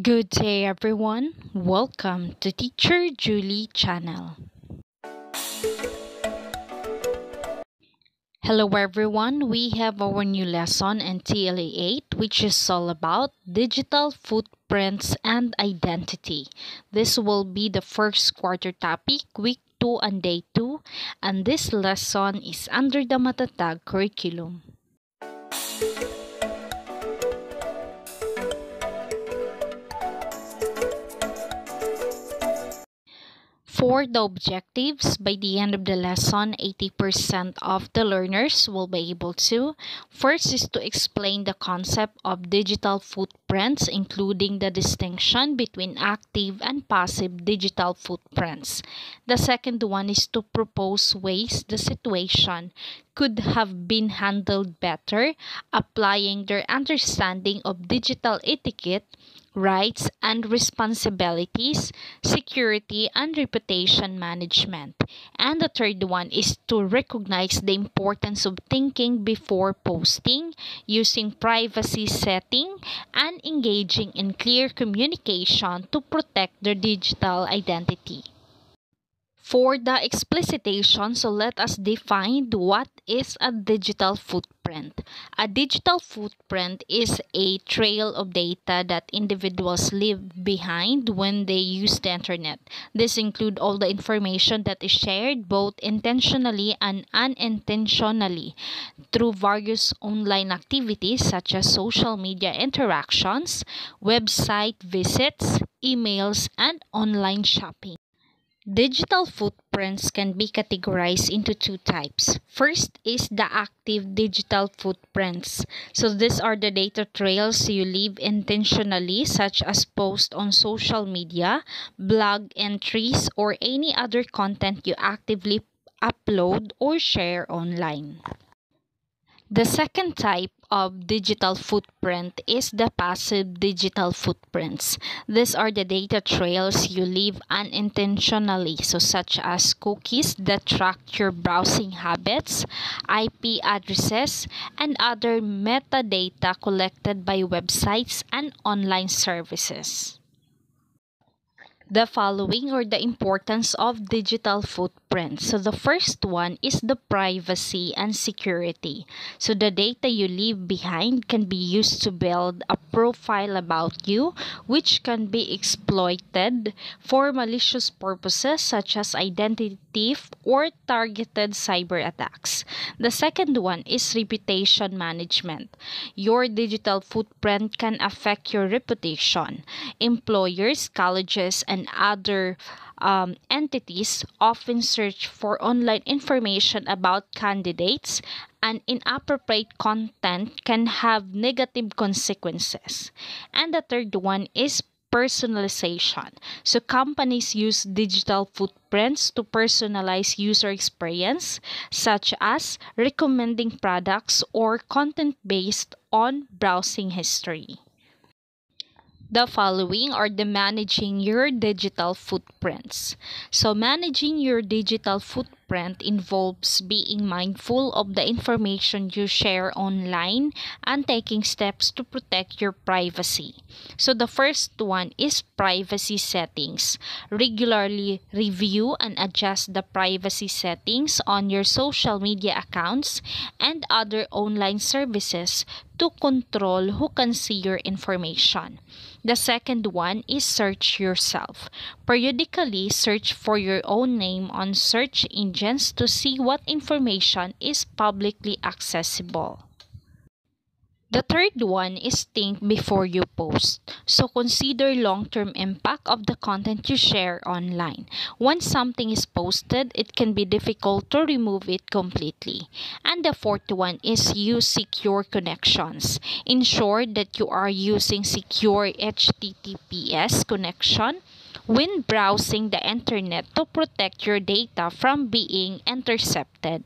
Good day everyone. Welcome to Teacher Julie channel. Hello everyone. We have our new lesson in TLE 8 which is all about digital footprints and identity. This will be the first quarter topic week 2 and day 2 and this lesson is under the Matatag curriculum. For the objectives, by the end of the lesson, 80% of the learners will be able to. First is to explain the concept of digital footprints, including the distinction between active and passive digital footprints. The second one is to propose ways the situation could have been handled better, applying their understanding of digital etiquette rights and responsibilities, security, and reputation management. And the third one is to recognize the importance of thinking before posting, using privacy setting, and engaging in clear communication to protect their digital identity. For the explicitation, so let us define what is a digital footprint. A digital footprint is a trail of data that individuals leave behind when they use the internet. This includes all the information that is shared both intentionally and unintentionally through various online activities such as social media interactions, website visits, emails, and online shopping. Digital footprints can be categorized into two types. First is the active digital footprints. So these are the data trails you leave intentionally such as post on social media, blog entries, or any other content you actively upload or share online. The second type of digital footprint is the passive digital footprints. These are the data trails you leave unintentionally, so such as cookies that track your browsing habits, IP addresses, and other metadata collected by websites and online services. The following are the importance of digital So the first one is the privacy and security. So the data you leave behind can be used to build a profile about you which can be exploited for malicious purposes such as identity theft or targeted cyber attacks. The second one is reputation management. Your digital footprint can affect your reputation. Employers, colleges, and other um, entities often search for online information about candidates and inappropriate content can have negative consequences. And the third one is personalization. So companies use digital footprints to personalize user experience, such as recommending products or content based on browsing history. The following are the managing your digital footprints. So managing your digital footprint involves being mindful of the information you share online and taking steps to protect your privacy. So the first one is privacy settings. Regularly review and adjust the privacy settings on your social media accounts and other online services to control who can see your information. The second one is search yourself. Periodically search for your own name on search engines to see what information is publicly accessible. The third one is think before you post. So consider long-term impact of the content you share online. Once something is posted, it can be difficult to remove it completely. And the fourth one is use secure connections. Ensure that you are using secure HTTPS connection when browsing the internet to protect your data from being intercepted.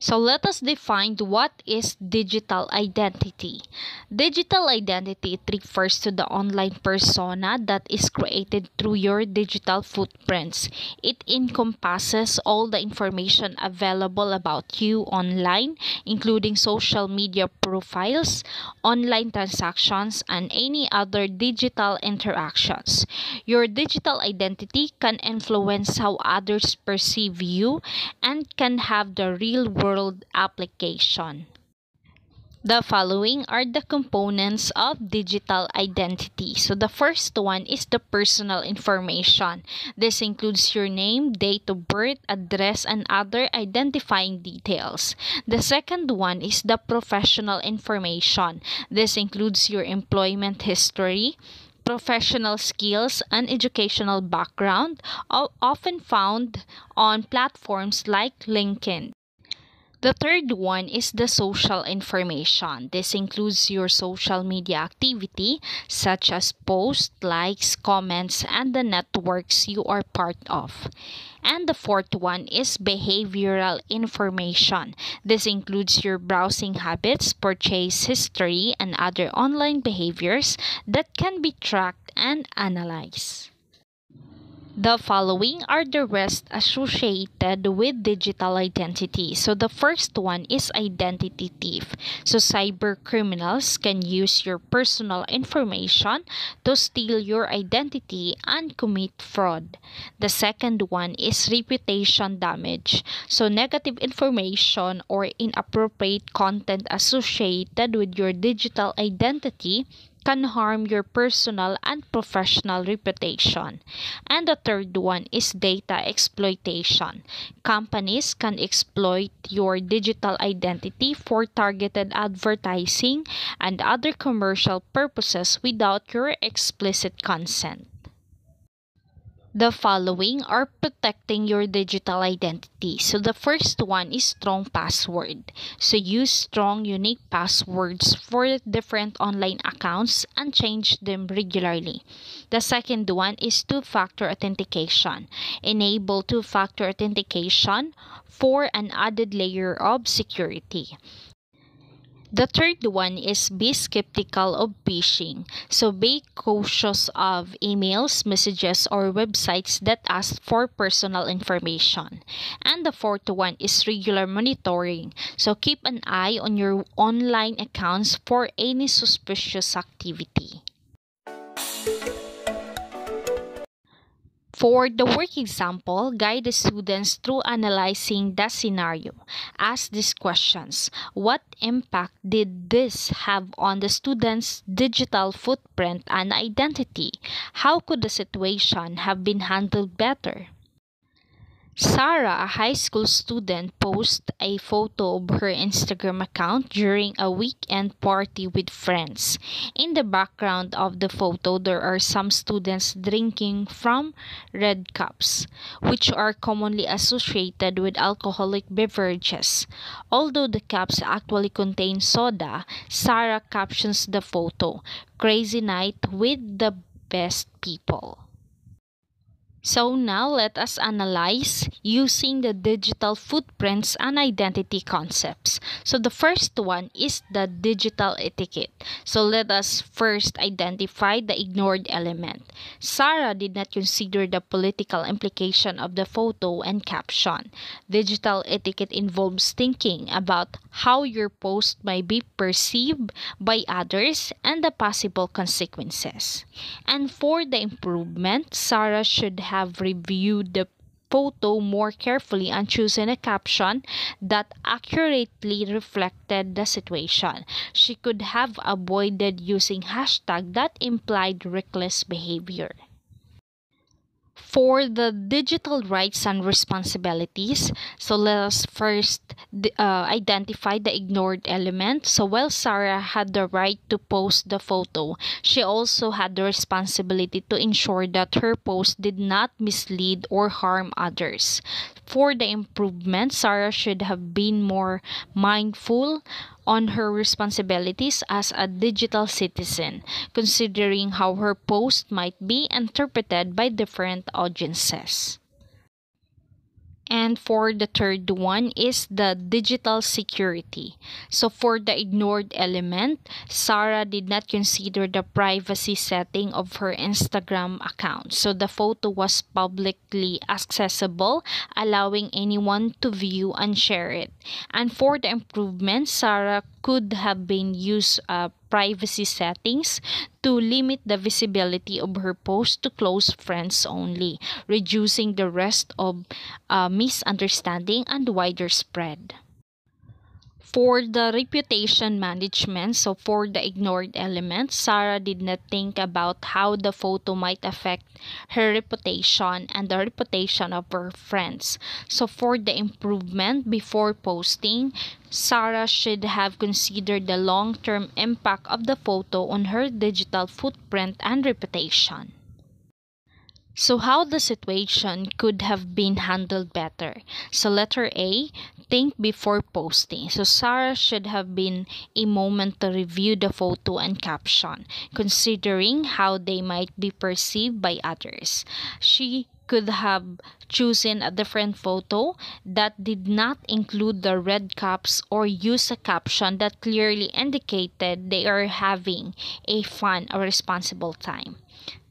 So let us define what is digital identity. Digital identity refers to the online persona that is created through your digital footprints. It encompasses all the information available about you online, including social media profiles, online transactions, and any other digital interactions. Your digital identity can influence how others perceive you and can have the real world world application. The following are the components of digital identity. So the first one is the personal information. This includes your name, date of birth, address, and other identifying details. The second one is the professional information. This includes your employment history, professional skills and educational background, often found on platforms like LinkedIn. The third one is the social information. This includes your social media activity such as posts, likes, comments, and the networks you are part of. And the fourth one is behavioral information. This includes your browsing habits, purchase history, and other online behaviors that can be tracked and analyzed. The following are the rest associated with digital identity. So the first one is identity thief. So cyber criminals can use your personal information to steal your identity and commit fraud. The second one is reputation damage. So negative information or inappropriate content associated with your digital identity can harm your personal and professional reputation. And the third one is data exploitation. Companies can exploit your digital identity for targeted advertising and other commercial purposes without your explicit consent. The following are protecting your digital identity. So the first one is strong password. So use strong unique passwords for different online accounts and change them regularly. The second one is two-factor authentication. Enable two-factor authentication for an added layer of security. The third one is be skeptical of phishing. So be cautious of emails, messages, or websites that ask for personal information. And the fourth one is regular monitoring. So keep an eye on your online accounts for any suspicious activity. For the work example, guide the students through analyzing the scenario. Ask these questions. What impact did this have on the student's digital footprint and identity? How could the situation have been handled better? Sarah, a high school student, posted a photo of her Instagram account during a weekend party with friends. In the background of the photo, there are some students drinking from red cups, which are commonly associated with alcoholic beverages. Although the cups actually contain soda, Sarah captions the photo, Crazy Night with the Best People. So now let us analyze using the digital footprints and identity concepts. So the first one is the digital etiquette. So let us first identify the ignored element. Sarah did not consider the political implication of the photo and caption. Digital etiquette involves thinking about how your post might be perceived by others and the possible consequences. And for the improvement, Sarah should have reviewed the photo more carefully and chosen a caption that accurately reflected the situation. She could have avoided using hashtag that implied reckless behavior. For the digital rights and responsibilities, so let us first uh, identify the ignored element. So while Sarah had the right to post the photo, she also had the responsibility to ensure that her post did not mislead or harm others. For the improvement, Sarah should have been more mindful on her responsibilities as a digital citizen, considering how her post might be interpreted by different audiences. And for the third one is the digital security. So for the ignored element, Sarah did not consider the privacy setting of her Instagram account. So the photo was publicly accessible, allowing anyone to view and share it. And for the improvement, Sarah could have been used uh, privacy settings to limit the visibility of her post to close friends only, reducing the rest of uh, misunderstanding and wider spread. For the reputation management, so for the ignored element, Sarah did not think about how the photo might affect her reputation and the reputation of her friends. So for the improvement before posting, Sarah should have considered the long-term impact of the photo on her digital footprint and reputation. So how the situation could have been handled better? So letter A, think before posting. So Sarah should have been a moment to review the photo and caption, considering how they might be perceived by others. She could have chosen a different photo that did not include the red caps or use a caption that clearly indicated they are having a fun or responsible time.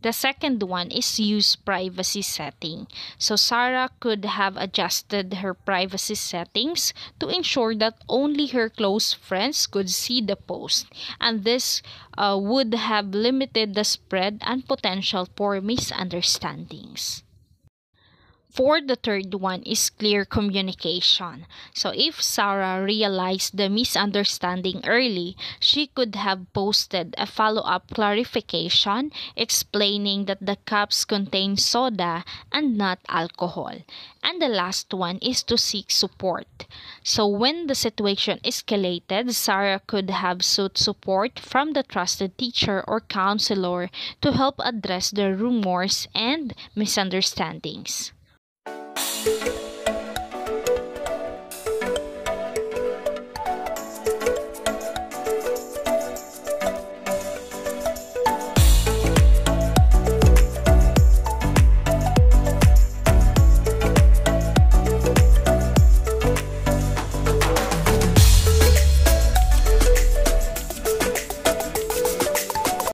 The second one is use privacy setting. So Sarah could have adjusted her privacy settings to ensure that only her close friends could see the post. And this uh, would have limited the spread and potential for misunderstandings. For the third one is clear communication. So if Sarah realized the misunderstanding early, she could have posted a follow-up clarification explaining that the cups contain soda and not alcohol. And the last one is to seek support. So when the situation escalated, Sarah could have sought support from the trusted teacher or counselor to help address the rumors and misunderstandings. Thank you.